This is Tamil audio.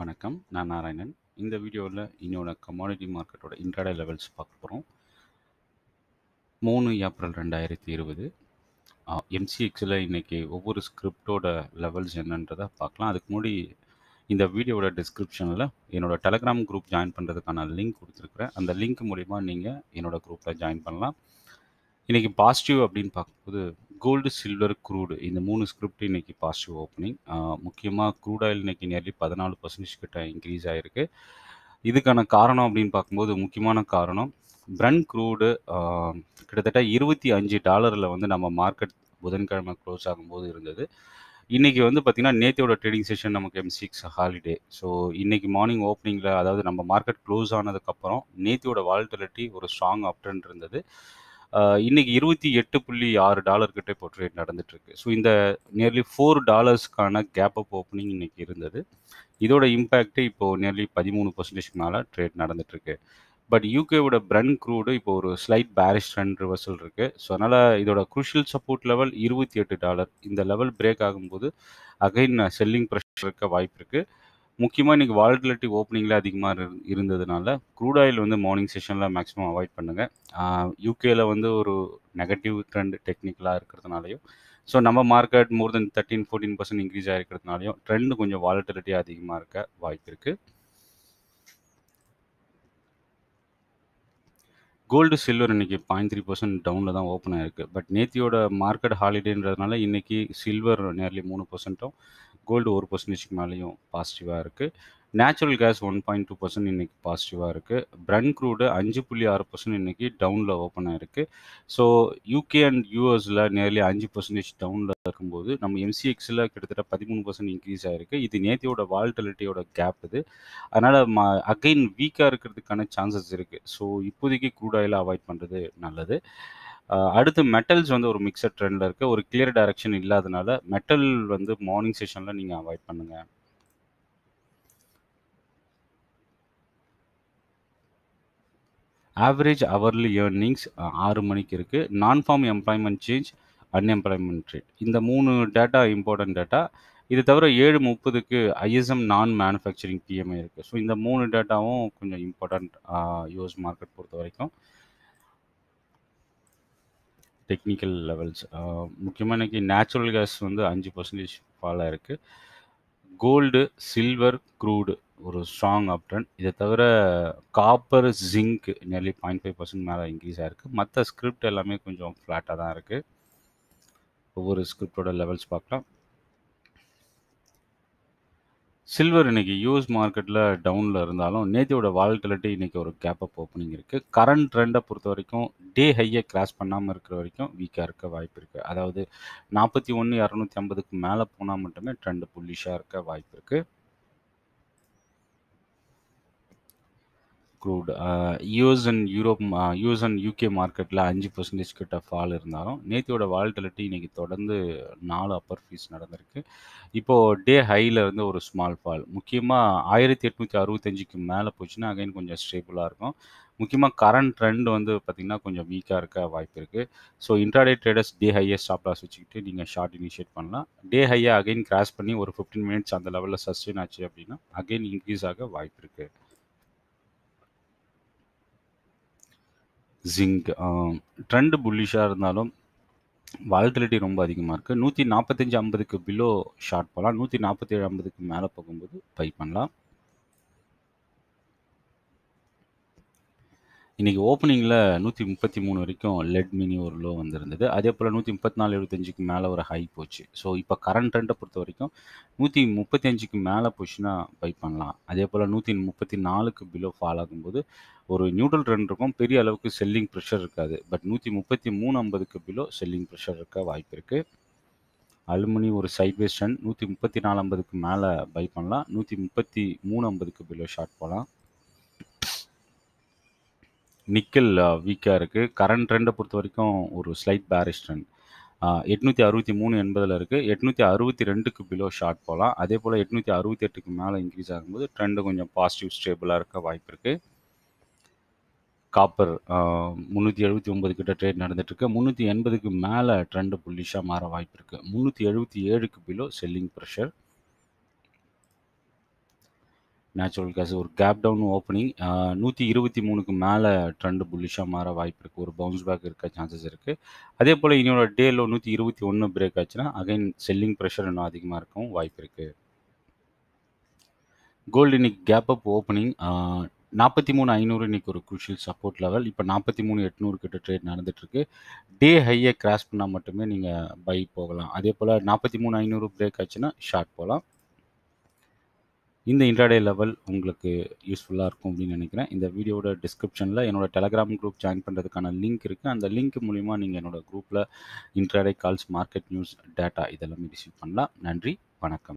வணக்கம். நான் நாராயணன். இந்த வீடியோவில் இன்னையோட கமாடிட்டி மார்க்கெட்டோட இன்ட்ராடே லெவல்ஸ் பார்க்க போகிறோம் மூணு ஏப்ரல் ரெண்டாயிரத்தி இருபது எம்சிஎக்ஸில் இன்றைக்கி ஒவ்வொரு ஸ்கிரிப்டோட லெவல்ஸ் என்னன்றதை பார்க்கலாம். அதுக்கு முன்னாடி இந்த வீடியோவோட டிஸ்கிரிப்ஷனில் என்னோடய டெலகிராம் குரூப் ஜாயின் பண்ணுறதுக்கான லிங்க் கொடுத்துருக்குறேன் அந்த லிங்க் மூலிமா நீங்கள் என்னோடய குரூப்பில் ஜாயின் பண்ணலாம். இன்றைக்கி பாசிட்டிவ் அப்படின்னு பார்க்கும்போது கோல்டு, சில்வர், க்ரூடு இந்த மூணு ஸ்கிரிப்ட் இன்னைக்கு பாசிட்டிவ் ஓப்பனிங். முக்கியமாக க்ரூட் ஆயில் இன்னைக்கு நியர்லி 14% கிட்ட இன்க்ரீஸ் ஆகிருக்கு இதுக்கான காரணம் அப்படின்னு பார்க்கும்போது முக்கியமான காரணம் பிரண்ட் க்ரூடு கிட்டத்தட்ட இருபத்தி அஞ்சு டாலரில் வந்து நம்ம மார்க்கெட் புதன்கிழமை க்ளோஸ் ஆகும்போது இருந்தது. இன்றைக்கி வந்து பார்த்தீங்கன்னா, நேத்தியோட ட்ரேடிங் செஷன் நமக்கு எம் சிக்ஸ் ஹாலிடே. ஸோ இன்றைக்கி மார்னிங் ஓப்பனிங்கில் அதாவது நம்ம மார்க்கெட் க்ளோஸ் ஆனதுக்கப்புறம் நேத்தியோட வாலட்டிலிட்டி ஒரு ஸ்ட்ராங் இன்னைக்கு இருபத்தி எட்டு புள்ளி ஆறு டாலர் கிட்டே இப்போ ட்ரேட் நடந்துட்டு இருக்கு. ஸோ இந்த நியர்லி ஃபோர் டாலர்ஸ்க்கான கேப் அப் ஓப்பனிங் இன்னைக்கு இருந்தது. இதோட இம்பாக்ட் இப்போ நியர்லி பதிமூணு பர்சன்டேஜ்க்கு மேலே ட்ரேட் நடந்துட்டு இருக்கு. பட் யூகேவோட பிரன் க்ரூடு இப்போ ஒரு ஸ்லைட் பேரிஷ் ட்ரெண்ட் ரிவர்சல் இருக்கு. ஸோ அதனால் இதோட குரூஷியல் சப்போர்ட் லெவல் $28 இந்த லெவல் பிரேக் ஆகும்போது அகைன் செல்லிங் ப்ரெஷர் இருக்க வாய்ப்பு இருக்குது முக்கியமாக இன்றைக்கி வால்டிலிட்டி ஓப்பனிங்கில் அதிகமாக இரு இருந்ததுனால க்ரூட் ஆயில் வந்து மார்னிங் செஷனில் மேக்ஸிமம் அவாய்ட் பண்ணுங்கள் யூகேயில் வந்து ஒரு நெகட்டிவ் ட்ரெண்ட் டெக்னிக்கலாக இருக்கிறதுனாலயும், ஸோ நம்ம மார்க்கெட் மோர் தென் 13, 14% இன்க்ரீஸ் ஆகிருக்கிறதுனாலையும் ட்ரெண்ட் கொஞ்சம் வாலட்டிலிட்டி அதிகமாக இருக்க வாய்ப்பு இருக்குது கோல்டு, சில்வர் இன்னைக்கு 0.3% டவுன்ல தான் ஓப்பன் ஆயிருக்கு. பட் நேத்தியோட மார்க்கெட் ஹாலிடேன்றதுனால இன்னைக்கு சில்வர் நியர்லி மூணு பர்சன்ட்டும் கோல்டு ஒரு பர்சன்டேஜ்க்கு மேலேயும் பாசிட்டிவாக இருக்குது natural gas one point two percent இன்றைக்கி பாசிட்டிவாக இருக்குது பிரண்ட் க்ரூட் 5.6% இன்னைக்கு டவுன்ல ஓப்பன் ஆகிருக்கு ஸோ யூகே அண்ட் யூஎஸில் நேர்லி அஞ்சு பர்சன்டேஜ் டவுனில் இருக்கும்போது, நம்ம எம்சிஎக்ஸில் கிட்டத்தட்ட 13% இன்க்ரீஸ் ஆகிருக்கு இது நேத்தியோட வால்டலிட்டியோட கேப் இது. அதனால் ம அகைன் வீக்காக இருக்கிறதுக்கான சான்சஸ் இருக்குது ஸோ இப்போதைக்கு க்ரூட் ஆயில அவாய்ட் பண்ணுறது நல்லது. அடுத்து மெட்டல்ஸ் வந்து ஒரு மிக்ஸட் ட்ரெண்டில் இருக்கு. ஒரு கிளியர் டைரக்ஷன் இல்லாதனால மெட்டல் வந்து மார்னிங் செஷனில் நீங்கள் அவாய்ட் பண்ணுங்க. ஆவரேஜ் அவர்லி ஏர்னிங்ஸ் ஆறு மணிக்கு இருக்குது non farm employment change, unemployment rate இந்த மூணு டேட்டா இம்பார்ட்டன்ட் டேட்டா. இது தவிர 7:30க்கு ஐஎஸ்எம் நான் மேனுஃபேக்சரிங் பிஎம்ஐ இருக்குது ஸோ இந்த மூணு டேட்டாவும் கொஞ்சம் இம்பார்ட்டண்ட் யூஎஸ் மார்க்கெட் பொறுத்த வரைக்கும் டெக்னிக்கல் லெவல்ஸ் முக்கியமாக இன்றைக்கி இன்னைக்கு நேச்சுரல் கேஸ் வந்து அஞ்சு பர்சன்டேஜ் ஃபால் இருக்குது கோல்டு, சில்வர், க்ரூடு ஒரு ஸ்ட்ராங் அப் ட்ரெண்ட். தவிர காப்பர், ஜிங்க் நியர்லி 0.5% மேல இன்க்ரீஸ் ஆகிருக்கு மற்ற ஸ்கிரிப்ட் எல்லாமே கொஞ்சம் ஃப்ளாட்டாக தான் இருக்குது ஒவ்வொரு ஸ்கிரிப்டோட லெவல்ஸ் பார்க்கலாம். சில்வர் இன்றைக்கி யூஎஸ் மார்க்கெட்டில் டவுனில் இருந்தாலும், நேத்தியோட வாலட்டிலிட்டி இன்றைக்கி ஒரு கேப் அப் ஓப்பனிங் இருக்குது கரண்ட் ட்ரெண்டை பொறுத்த வரைக்கும் டே ஹையை கிராஸ் பண்ணாமல் இருக்கிற வரைக்கும் வீக்காக இருக்க வாய்ப்பு இருக்குது அதாவது 41,250க்கு மேல போனா மட்டுமே ட்ரெண்டு புல்லிஷாக இருக்க வாய்ப்பு இருக்குது crude US and Europe US and UK மார்க்கெட்டில் அஞ்சு பர்சன்டேஜ் கிட்ட ஃபால் இருந்தாலும், நேத்தியோட வாலட்டிலிட்டி இன்னைக்கு தொடர்ந்து நாலு அப்பர் ஃபீஸ் நடந்திருக்கு. இப்போது டே ஹையில் இருந்து ஒரு ஸ்மால் ஃபால். முக்கியமாக ஆயிரத்தி எட்நூற்றி அறுபத்தஞ்சுக்கு மேலே போச்சுன்னா அகைன் கொஞ்சம் ஸ்டேபிளாக இருக்கும். முக்கியமாக கரண்ட் ட்ரெண்ட் வந்து பார்த்தீங்கன்னா, கொஞ்சம் வீக்காக இருக்க வாய்ப்பு இருக்குது ஸோ இன்ட்ராடே ட்ரேடர்ஸ் டே ஹையை ஸ்டாப் லாஸ் வச்சுக்கிட்டு நீங்கள் ஷார்ட் இனிஷியேட் பண்ணலாம். டே ஹையை அகைன் கிராஸ் பண்ணி ஒரு 15 மினிட்ஸ் அந்த லெவலில் சஸ்டெயின் ஆச்சு அப்படின்னா, அகைன் இன்க்ரீஸ் ஆக வாய்ப்பு இருக்குது ஜிங்க் ட்ரெண்டு புல்லிஷாக இருந்தாலும், வால்டிலிட்டி ரொம்ப அதிகமாக இருக்குது நூற்றி நாற்பத்தஞ்சு ஐம்பதுக்கு பிலோ ஷார்ட் பண்ணலாம் நூற்றி நாற்பத்தேழு ஐம்பதுக்கு மேலே போகும்போது பை பண்ணலாம். இன்றைக்கி ஓப்பனிங்கில் நூற்றி முப்பத்தி மூணு வரைக்கும் லெட் மினி ஒரு லோ வந்திருந்தது. அதே போல் நூற்றி முப்பத்தி நாலு எழுபத்தஞ்சுக்கு மேலே ஒரு ஹை போச்சு. ஸோ இப்போ கரண்ட் ரெண்டை பொறுத்த வரைக்கும் நூற்றி முப்பத்தஞ்சுக்கு மேலே போச்சுன்னா பை பண்ணலாம். அதே போல் நூற்றி முப்பத்தி நாலுக்கு பிலோ ஃபால் ஆகும்போது ஒரு நியூட்ரல் ட்ரெண்ட் இருக்கும். பெரிய அளவுக்கு செல்லிங் ப்ரெஷர் இருக்காது. பட் 133.50க்கு பிலோ செல்லிங் ப்ரெஷர் இருக்க வாய்ப்பு இருக்குது அலுமினி ஒரு சைட்வேஸ் ட்ரெண்ட் 134.50க்கு மேல பை பண்ணலாம். 133.50க்கு பிலோ ஷார்ட் போகலாம் நிக்கல் வீக்காக இருக்குது கரண்ட் ட்ரெண்டை பொறுத்த வரைக்கும் ஒரு ஸ்லைட் பேரிஷ் ட்ரெண்ட் எட்நூற்றி அறுபத்தி மூணு எண்பதில் இருக்குது எட்நூற்றி அறுபத்தி ரெண்டுக்கு பிலோ ஷார்ட் போகலாம் அதே போல் எட்நூற்றி அறுபத்தி எட்டுக்கு மேலே இன்க்ரீஸ் ஆகும்போது ட்ரெண்டு கொஞ்சம் பாசிட்டிவ் ஸ்டேபிளாக இருக்க வாய்ப்பு இருக்குது காப்பர் முந்நூற்றி எழுபத்தி ஒம்பது கிட்ட ட்ரேட் நடந்துட்டுருக்கு முந்நூற்றி எண்பதுக்கு மேலே ட்ரெண்டு புல்லிஷாக மாற வாய்ப்பு இருக்குது முந்நூற்றி எழுபத்தி ஏழுக்கு below selling pressure natural gas ஒரு கேப் டவுன் ஓப்பனிங் நூற்றி இருபத்தி மூணுக்கு மேலே ட்ரெண்டு புல்லிஷாக மாற வாய்ப்பு இருக்குது ஒரு பவுன்ஸ் பேக் இருக்க சான்சஸ் இருக்குது அதே போல் இன்னொரு டேல நூற்றி இருபத்தி ஒன்று பிரேக் ஆச்சுன்னா அகைன் செல்லிங் ப்ரெஷர் இன்னும் அதிகமாக இருக்கும் வாய்ப்பு இருக்குது கோல்டு இன்னைக்கு கேப் அப் ஓப்பனிங் நாற்பத்தி மூணு ஐநூறு இன்னைக்கு ஒரு குரூஷியல் சப்போர்ட் லெவல் இப்போ நாற்பத்தி மூணு எட்நூறு கிட்ட ட்ரேட் நடந்துட்டுருக்கு டே ஹையை கிராஸ் பண்ணால் மட்டுமே நீங்கள் பை போகலாம். அதே போல் நாற்பத்தி மூணு ஐநூறு பிரேக் ஆச்சுன்னா ஷார்ட் போகலாம். இந்த இன்ட்ராடே லெவல் உங்களுக்கு யூஸ்ஃபுல்லாக இருக்கும் அப்படின்னு நினைக்கிறேன். இந்த வீடியோட டிஸ்கிரிப்ஷனில் என்னோட டெலகிராம் குரூப் ஜாயின் பண்ணுறதுக்கான லிங்க் இருக்குது அந்த லிங்க் மூலிமா நீங்கள் என்னோட குரூப்பில் intraday calls market news data இதெல்லாமே ரிசீவ் பண்ணலாம். நன்றி வணக்கம்.